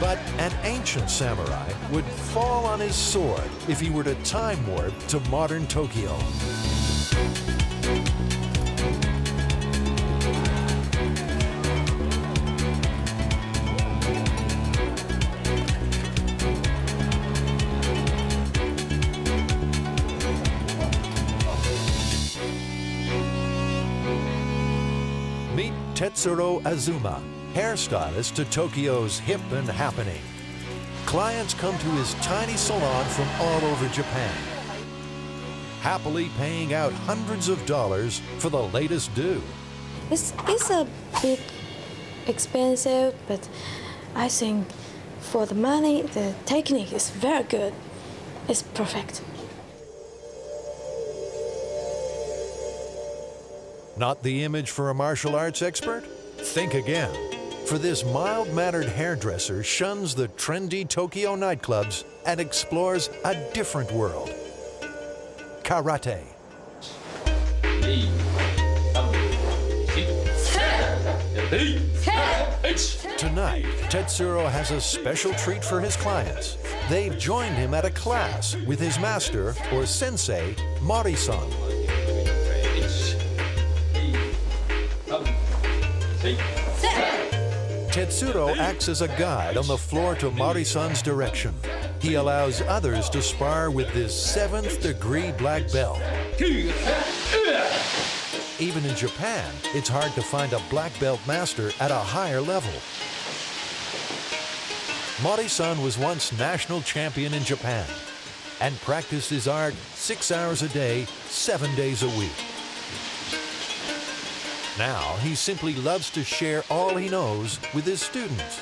But an ancient samurai would fall on his sword if he were to time warp to modern Tokyo. Meet Tetsuro Azuma, hairstylist to Tokyo's hip and happening. Clients come to his tiny salon from all over Japan, happily paying out hundreds of dollars for the latest do. It's, it's a bit expensive, but I think for the money, the technique is very good. It's perfect. Not the image for a martial arts expert? Think again. For this mild mannered hairdresser shuns the trendy Tokyo nightclubs and explores a different world karate. Tonight, Tetsuro has a special treat for his clients. They've joined him at a class with his master, or sensei, Mori-san. Tetsuro acts as a guide on the floor to Mori-san's direction. He allows others to spar with this seventh degree black belt. Even in Japan, it's hard to find a black belt master at a higher level. Mori-san was once national champion in Japan and practiced his art six hours a day, seven days a week. Now, he simply loves to share all he knows with his students.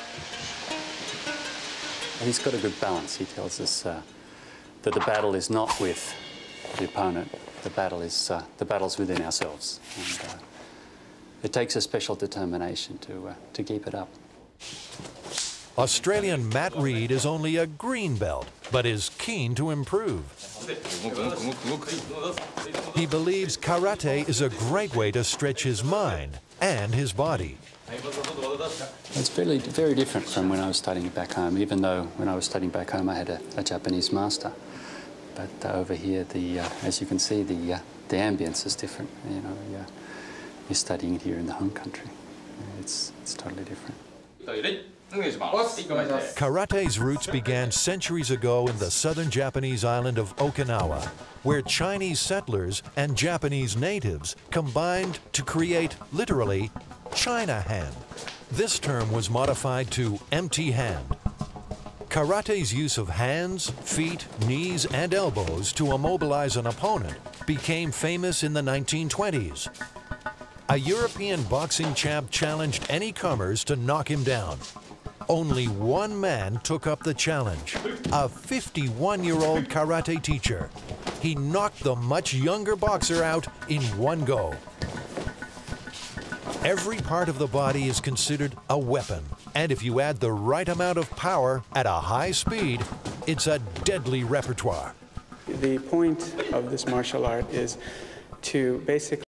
He's got a good balance. He tells us uh, that the battle is not with the opponent. The battle is uh, the battle's within ourselves. And, uh, it takes a special determination to uh, to keep it up. Australian Matt Reed is only a green belt, but is keen to improve. He believes karate is a great way to stretch his mind and his body. It's very, very different from when I was studying back home, even though when I was studying back home I had a, a Japanese master. But uh, over here, the, uh, as you can see, the, uh, the ambience is different. You know, you're, studying it here in the home country. It's, it's totally different. Karate's roots began centuries ago in the southern Japanese island of Okinawa, where Chinese settlers and Japanese natives combined to create, literally, China hand. This term was modified to empty hand. Karate's use of hands, feet, knees, and elbows to immobilize an opponent became famous in the 1920s. A European boxing champ challenged any comers to knock him down. Only one man took up the challenge a 51 year old karate teacher. He knocked the much younger boxer out in one go. Every part of the body is considered a weapon, and if you add the right amount of power at a high speed, it's a deadly repertoire. The point of this martial art is to basically